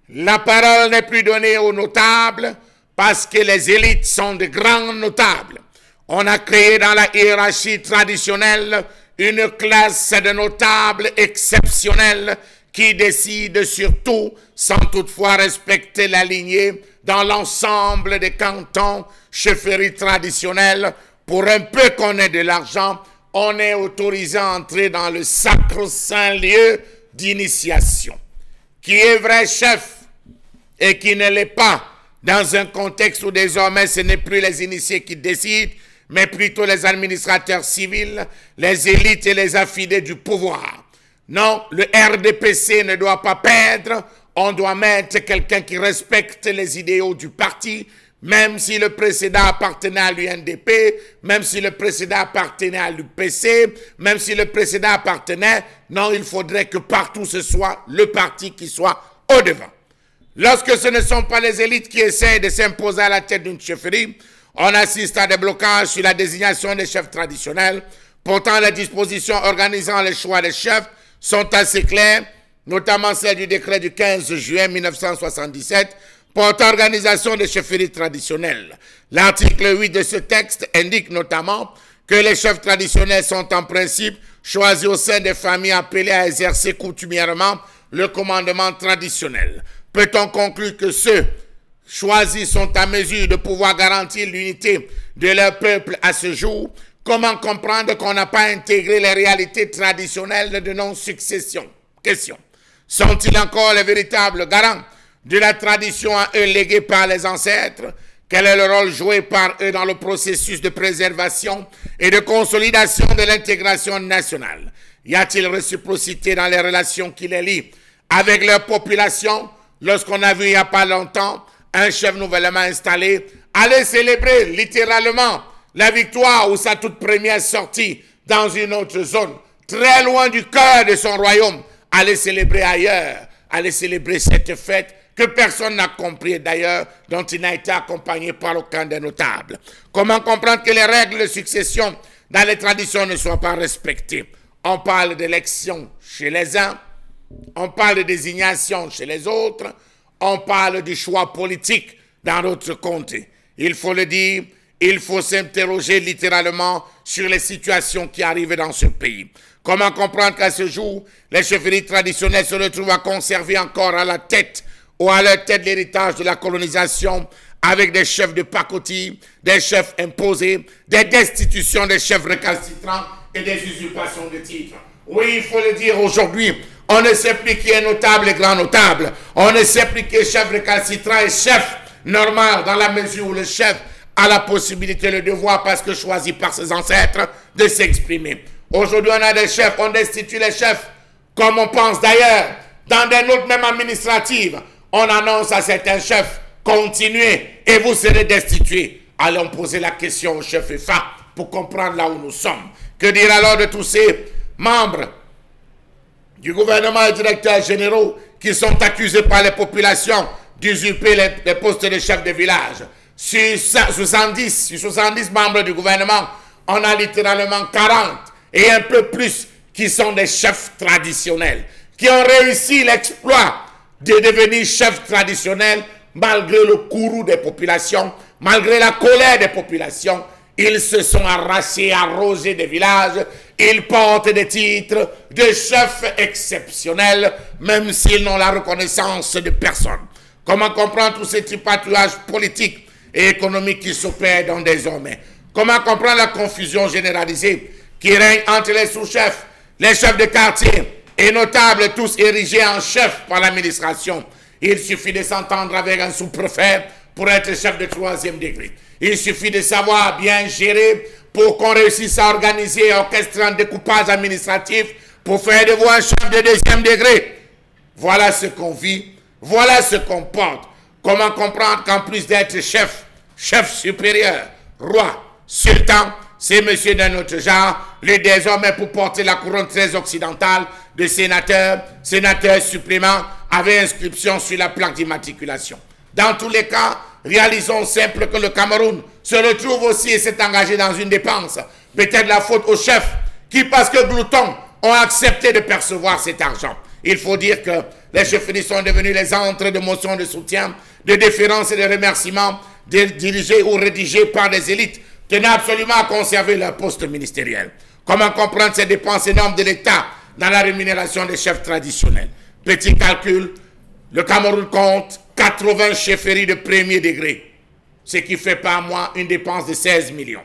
S6: La parole n'est plus donnée aux notables parce que les élites sont de grands notables. On a créé dans la hiérarchie traditionnelle une classe de notables exceptionnels qui décident sur tout sans toutefois respecter la lignée dans l'ensemble des cantons, chefferies traditionnelles. Pour un peu qu'on ait de l'argent, on est autorisé à entrer dans le sacro-saint lieu d'initiation. Qui est vrai chef et qui ne l'est pas dans un contexte où désormais ce n'est plus les initiés qui décident, mais plutôt les administrateurs civils, les élites et les affidés du pouvoir. Non, le RDPC ne doit pas perdre, on doit mettre quelqu'un qui respecte les idéaux du parti, même si le précédent appartenait à l'UNDP, même si le précédent appartenait à l'UPC, même si le précédent appartenait, non, il faudrait que partout ce soit le parti qui soit au devant. Lorsque ce ne sont pas les élites qui essayent de s'imposer à la tête d'une chefferie, on assiste à des blocages sur la désignation des chefs traditionnels. Pourtant, les dispositions organisant le choix des chefs sont assez claires, notamment celle du décret du 15 juin 1977 portant organisation des chefferies traditionnelles. L'article 8 de ce texte indique notamment que les chefs traditionnels sont en principe choisis au sein des familles appelées à exercer coutumièrement le commandement traditionnel. Peut-on conclure que ceux choisis sont à mesure de pouvoir garantir l'unité de leur peuple à ce jour. Comment comprendre qu'on n'a pas intégré les réalités traditionnelles de non-succession Question. Sont-ils encore les véritables garants de la tradition à eux léguée par les ancêtres? Quel est le rôle joué par eux dans le processus de préservation et de consolidation de l'intégration nationale? Y a-t-il réciprocité dans les relations qui les lient avec leur population? Lorsqu'on a vu il n'y a pas longtemps un chef nouvellement installé aller célébrer littéralement la victoire ou sa toute première sortie dans une autre zone, très loin du cœur de son royaume, aller célébrer ailleurs, aller célébrer cette fête que personne n'a compris d'ailleurs, dont il n'a été accompagné par aucun des notables. Comment comprendre que les règles de succession dans les traditions ne soient pas respectées? On parle d'élection chez les uns, on parle de désignation chez les autres, on parle du choix politique dans notre comté. Il faut le dire, il faut s'interroger littéralement sur les situations qui arrivent dans ce pays. Comment comprendre qu'à ce jour, les chefferies traditionnelles se retrouvent à conserver encore à la tête ou à leur tête l'héritage de la colonisation avec des chefs de pacotille, des chefs imposés, des destitutions des chefs récalcitrants et des usurpations de titres? Oui, il faut le dire aujourd'hui, on ne sait plus qui est notable et grand notable. On ne sait plus qui est chef récalcitrant et chef normal dans la mesure où le chef a la possibilité, le devoir, parce que choisi par ses ancêtres, de s'exprimer. Aujourd'hui, on a des chefs, on destitue les chefs, comme on pense d'ailleurs, dans des notes même administratives. On annonce à certains chefs, continuez et vous serez destitués. Allons poser la question au chef EFA pour comprendre là où nous sommes. Que dire alors de tous ces membres du gouvernement et directeurs généraux qui sont accusés par les populations d'usurper les, postes de chef de village. Sur 70, sur 70 membres du gouvernement, on a littéralement 40 et un peu plus qui sont des chefs traditionnels, qui ont réussi l'exploit de devenir chefs traditionnels malgré le courroux des populations, malgré la colère des populations. Ils se sont arrachés, arrosés des villages, ils portent des titres de chefs exceptionnels, même s'ils n'ont la reconnaissance de personne. Comment comprendre tous ces tripatouages politiques et économiques qui s'opèrent dans désormais Comment comprendre la confusion généralisée qui règne entre les sous-chefs, les chefs de quartier et notables tous érigés en chefs par l'administration? Il suffit de s'entendre avec un sous-préfet pour être chef de troisième degré. Il suffit de savoir bien gérer pour qu'on réussisse à organiser et orchestrer un découpage administratif pour faire de vous un chef de deuxième degré. Voilà ce qu'on vit, voilà ce qu'on porte. Comment comprendre qu'en plus d'être chef, chef supérieur, roi, sultan, c'est monsieur d'un autre genre, les désormais pour porter la couronne très occidentale de sénateur, sénateur supplément, avec inscription sur la plaque d'immatriculation. Dans tous les cas, réalisons simple que le Cameroun se retrouve aussi et s'est engagé dans une dépense. Peut-être la faute aux chefs qui, parce que gloutons, ont accepté de percevoir cet argent. Il faut dire que les chefferies sont devenus les entres de motions de soutien, de déférence et de remerciements dirigés ou rédigés par des élites tenant absolument à conserver leur poste ministériel. Comment comprendre ces dépenses énormes de l'État dans la rémunération des chefs traditionnels? Petit calcul, le Cameroun compte 80 chefferies de premier degré, ce qui fait par mois une dépense de 16 millions.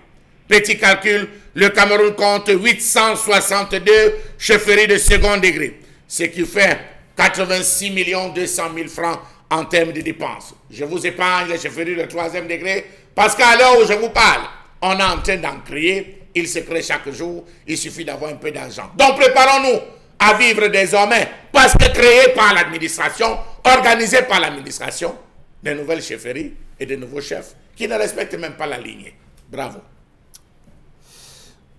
S6: Petit calcul, le Cameroun compte 862 chefferies de second degré, ce qui fait 86 millions 200 000 francs en termes de dépenses. Je vous épargne les chefferies de troisième degré parce qu'à l'heure où je vous parle, on est en train d'en créer. Il se crée chaque jour. Il suffit d'avoir un peu d'argent. Donc préparons-nous à vivre désormais, parce que créé par l'administration, organisé par l'administration, de nouvelles chefferies et de nouveaux chefs qui ne respectent même pas la lignée. Bravo.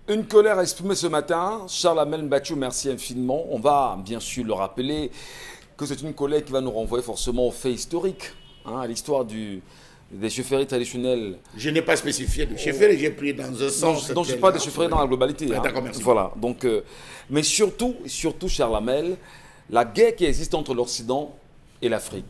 S1: Une colère exprimée ce matin. Charles Amel Mbachou, merci infiniment. On va bien sûr le rappeler que c'est une colère qui va nous renvoyer forcément au fait historique, hein, à l'histoire du, des chefferies traditionnelles.
S6: Je n'ai pas spécifié de chefferie, j'ai pris dans un sens.
S1: Donc, je ne pas des chefferies dans la globalité.
S6: Ah, hein. Merci.
S1: Voilà. Donc, euh, mais surtout, surtout, Charles Amel, la guerre qui existe entre l'Occident et l'Afrique.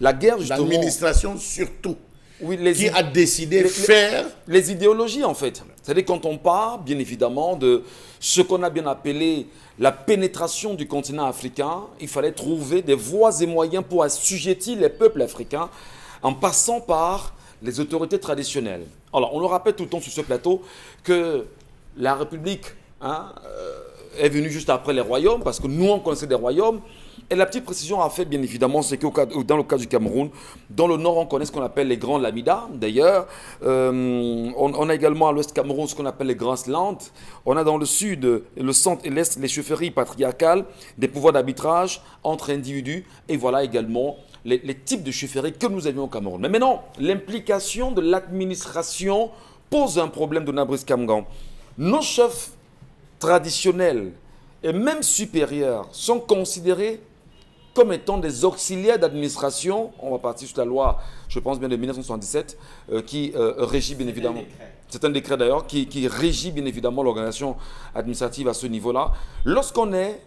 S1: La guerre, justement.
S6: L'administration, surtout.
S1: Oui, les
S6: qui a décidé de faire.
S1: Les idéologies, en fait. C'est-à-dire, quand on parle, bien évidemment, de ce qu'on a bien appelé la pénétration du continent africain, il fallait trouver des voies et moyens pour assujettir les peuples africains en passant par les autorités traditionnelles. Alors, on le rappelle tout le temps sur ce plateau que la République hein, euh, est venue juste après les royaumes, parce que nous, on connaissait des royaumes. Et la petite précision à faire, bien évidemment, c'est que dans le cas du Cameroun, dans le nord, on connaît ce qu'on appelle les grands lamidas. D'ailleurs, euh, on, a également à l'ouest Cameroun ce qu'on appelle les grands landes. On a dans le sud, le centre et l'est les chefferies patriarcales, des pouvoirs d'arbitrage entre individus. Et voilà également les, types de chefferies que nous avions au Cameroun. Mais maintenant, l'implication de l'administration pose un problème de Nabris Kamgan. Nos chefs traditionnels et même supérieurs sont considérés comme étant des auxiliaires d'administration. On va partir sur la loi, je pense bien de 1977, euh, qui euh, régit bien évidemment. C'est un décret d'ailleurs qui, qui, régit bien évidemment l'organisation administrative à ce niveau-là. Lorsqu'on est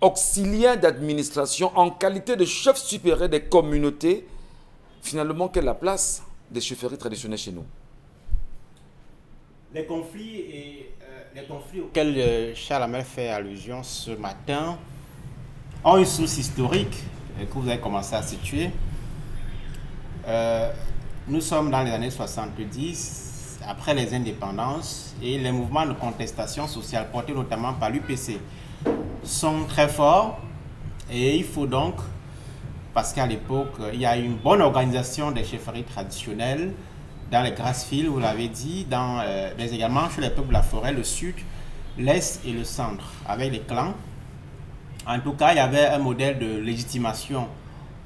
S1: auxiliaire d'administration en qualité de chef supérieur des communautés, finalement, quelle est la place des chefferies traditionnelles chez nous?
S3: Les conflits, et, euh, les conflits auxquels Charles Amel fait allusion ce matin ont une source historique euh, que vous avez commencé à situer. nous sommes dans les années 70, après les indépendances et les mouvements de contestation sociale portés notamment par l'UPC sont très forts et il faut donc, parce qu'à l'époque, il y a une bonne organisation des chefferies traditionnelles dans les Grassfields, vous l'avez dit, dans, euh, mais également chez les peuples de la forêt, le sud, l'est et le centre, avec les clans. En tout cas, il y avait un modèle de légitimation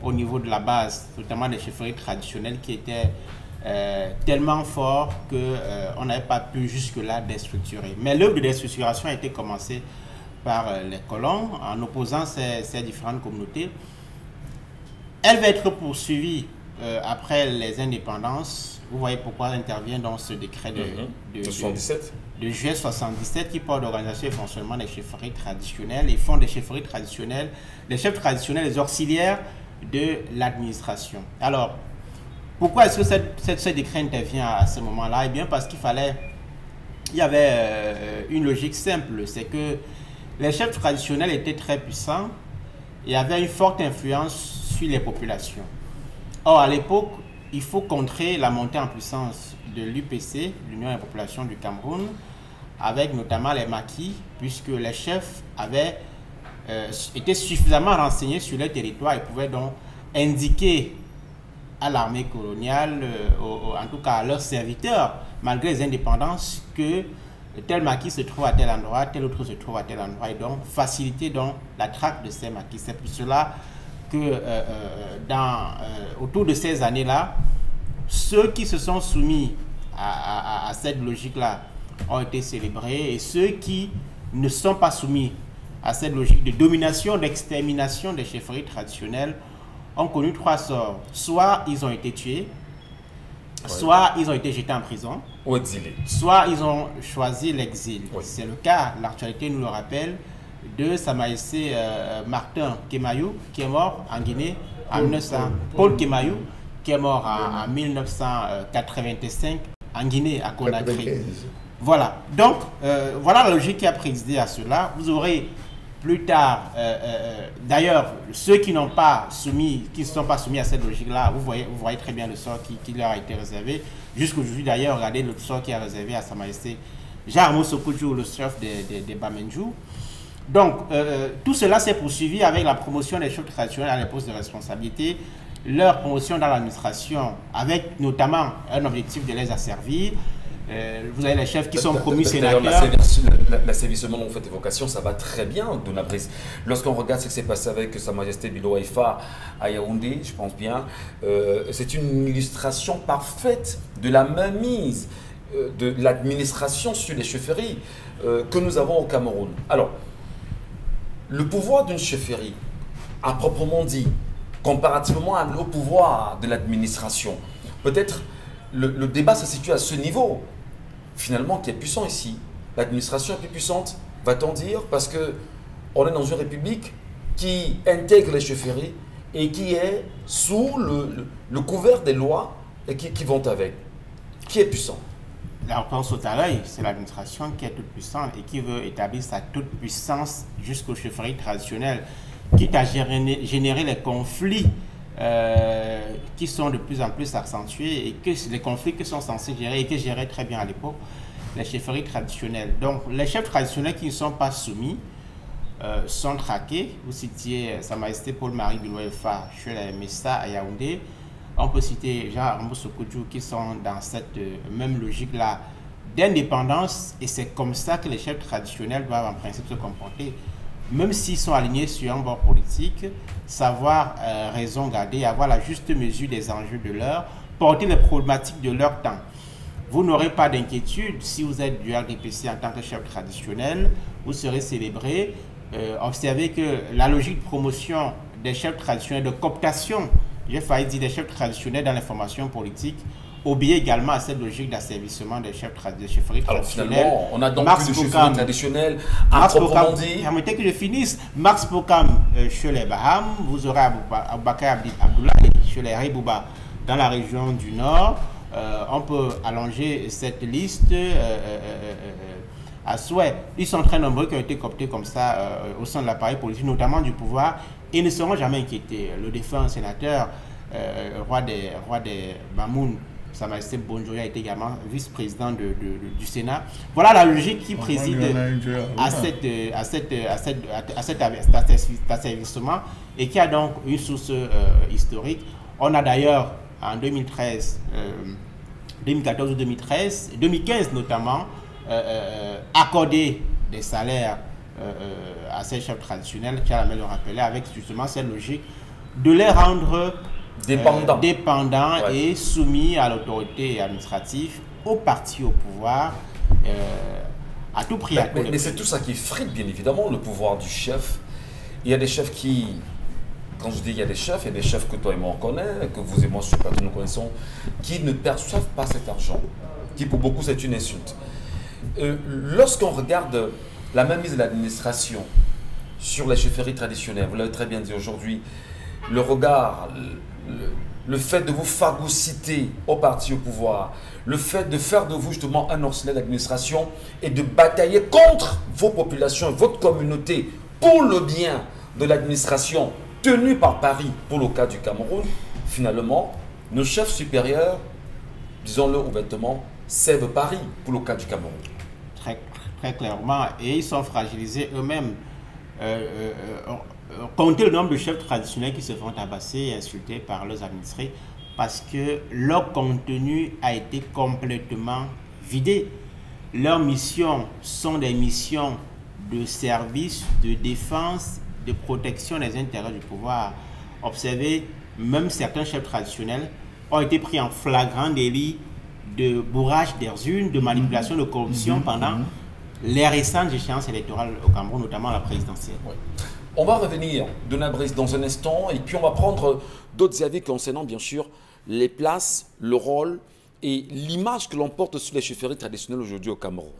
S3: au niveau de la base, notamment des chefferies traditionnelles qui étaient euh, tellement fort qu'on euh, n'avait pas pu jusque-là déstructurer. Mais l'œuvre de déstructuration a été commencée par euh, les colons en opposant ces, différentes communautés. Elle va être poursuivie euh, après les indépendances. Vous voyez pourquoi intervient dans ce décret de,
S1: mhm. de, 77.
S3: de, juillet 77 qui porte l'organisation et fonctionnement des chefferies traditionnelles et font des chefferies traditionnelles, les chefs traditionnels, les auxiliaires de l'administration. Alors, pourquoi est-ce que cette, ce décret intervient à, ce moment-là? Eh bien, parce qu'il fallait. Il y avait euh, une logique simple c'est que les chefs traditionnels étaient très puissants et avaient une forte influence sur les populations. Or, à l'époque, il faut contrer la montée en puissance de l'UPC, l'Union des populations du Cameroun, avec notamment les maquis, puisque les chefs avaient euh, étaient suffisamment renseignés sur le territoire et pouvaient donc indiquer à l'armée coloniale, en tout cas à leurs serviteurs, malgré les indépendances, que tel maquis se trouve à tel endroit, tel autre se trouve à tel endroit, et donc faciliter donc la traque de ces maquis. C'est pour cela que euh, euh, dans, euh, autour de ces années-là, ceux qui se sont soumis à, cette logique-là ont été célébrés, et ceux qui ne sont pas soumis à cette logique de domination, d'extermination des chefferies traditionnelles ont connu trois sorts. Soit ils ont été tués, soit ils ont été jetés en prison,
S1: ou exilés.
S3: Soit ils ont choisi l'exil. C'est le cas, l'actualité nous le rappelle, de Sa Majesté euh, Martin Kemayou, qui est mort en Guinée en 1900. Paul Kemayou, qui est mort en, 1985 en Guinée, à Conakry. Voilà. Donc, euh, voilà la logique qui a présidé à cela. Vous aurez plus tard, euh, d'ailleurs, ceux qui n'ont pas soumis, qui ne sont pas soumis à cette logique-là, vous voyez, vous voyez très bien le sort qui, qui leur a été réservé. Jusqu'aujourd'hui, d'ailleurs, regardez le sort qui est réservé à Sa Majesté Jarmo Sokoudjou, le chef des, Bamenjou. Donc, euh, tout cela s'est poursuivi avec la promotion des chefs traditionnels à les postes de responsabilité, leur promotion dans l'administration, avec notamment un objectif de les asservir, euh, vous avez les chefs qui sont promus sénateurs.
S1: L'asservissement dont vous faites évocation, ça va très bien, Donabris. Lorsqu'on regarde ce qui s'est passé avec Sa Majesté Bilo Haïfa à Yaoundé, je pense bien, euh, c'est une illustration parfaite de la mainmise euh, de l'administration sur les chefferies que nous avons au Cameroun. Alors, le pouvoir d'une chefferie, à proprement dit, comparativement au pouvoir de l'administration, peut-être le, débat se situe à ce niveau finalement qui est puissant ici. L'administration est plus puissante, va-t-on dire, parce que on est dans une république qui intègre les chefferies et qui est sous le, couvert des lois et qui, vont avec. Qui est puissant
S3: La réponse au c'est l'administration qui est toute puissante et qui veut établir sa toute puissance jusqu'aux chefferies traditionnelles, quitte à générer les conflits euh, qui sont de plus en plus accentués et que les conflits qui sont censés gérer et qui géraient très bien à l'époque les chefferies traditionnelles. Donc les chefs traditionnels qui ne sont pas soumis euh, sont traqués. Vous citiez Sa Majesté Paul-Marie Biloefa, chez Messa à Yaoundé. On peut citer Jean Armand qui sont dans cette euh, même logique-là d'indépendance et c'est comme ça que les chefs traditionnels doivent en principe se comporter même s'ils sont alignés sur un bord politique, savoir euh, raison garder, avoir la juste mesure des enjeux de l'heure, porter les problématiques de leur temps. Vous n'aurez pas d'inquiétude si vous êtes du RDPC en tant que chef traditionnel, vous serez célébré. Euh, observez que la logique de promotion des chefs traditionnels, de cooptation, j'ai failli dire des chefs traditionnels dans l'information politique, obéit également à cette logique d'asservissement des chefs de chefferie traditionnelle.
S1: on a donc plus de traditionnelle à proprement dit.
S3: Permettez que je finisse. Max Pokam euh, chez les Baham, vous aurez Aboubakar Abdoulaye chez les Ribouba dans la région du Nord. Euh, on peut allonger cette liste euh, à souhait. Ils sont très nombreux qui ont été cooptés comme ça au sein de l'appareil politique, notamment du pouvoir, et ne seront jamais inquiétés. Le défunt sénateur, roi des, roi des Mamoun, sa Majesté Bonjour a été également vice-président de, du Sénat. Voilà la logique qui préside à, cette, à, cette, à, cette, à, cet asservissement et qui a donc une source euh, historique. On a d'ailleurs en 2013, 2014 ou 2013, 2015 notamment, euh, euh, accordé des salaires à ces chefs traditionnels, qui a le rappeler, avec justement cette logique de les rendre
S1: dépendant,
S3: dépendant et soumis à l'autorité administrative, au parti au pouvoir, euh, à tout prix.
S1: Mais, c'est tout ça qui frite, bien évidemment, le pouvoir du chef. Il y a des chefs qui, quand je dis il y a des chefs, il y a des chefs que toi et moi on connaît, que vous et moi, nous connaissons, qui ne perçoivent pas cet argent, qui pour beaucoup c'est une insulte. Euh, lorsqu'on regarde la même mise de l'administration sur les chefferies traditionnelles, vous l'avez très bien dit aujourd'hui, le regard, le, fait de vous phagocyter au parti au pouvoir, le fait de faire de vous justement un orcelet d'administration et de batailler contre vos populations, votre communauté pour le bien de l'administration tenue par Paris pour le cas du Cameroun, finalement, nos chefs supérieurs, disons-le ouvertement, servent Paris pour le cas du Cameroun.
S3: Très, très clairement, et ils sont fragilisés eux-mêmes euh, compter le nombre de chefs traditionnels qui se font tabasser et insulter par leurs administrés parce que leur contenu a été complètement vidé. Leurs missions sont des missions de service, de défense, de protection des intérêts du pouvoir. Observez, même certains chefs traditionnels ont été pris en flagrant délit de bourrage des urnes, de manipulation, de corruption mhm. pendant mhm. Les récentes échéances électorales au Cameroun, notamment la présidentielle.
S1: On va revenir de Nabris dans un instant et puis on va prendre d'autres avis concernant bien sûr les places, le rôle et l'image que l'on porte sur les chefferies traditionnelles aujourd'hui au Cameroun.